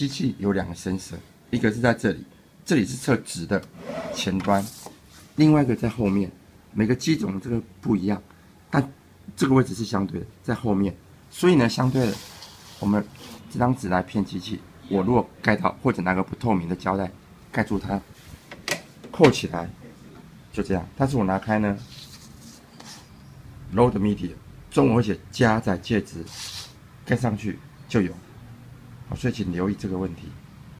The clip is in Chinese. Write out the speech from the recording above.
机器有两个声学一个是在这里，这里是测值的前端，另外一个在后面。每个机种这个不一样，但这个位置是相对的，在后面。所以呢，相对的，我们这张纸来骗机器。我如果盖到或者拿个不透明的胶带盖住它，扣起来，就这样。但是我拿开呢，load media，中文写加载介质，盖上去就有。好，所以请留意这个问题。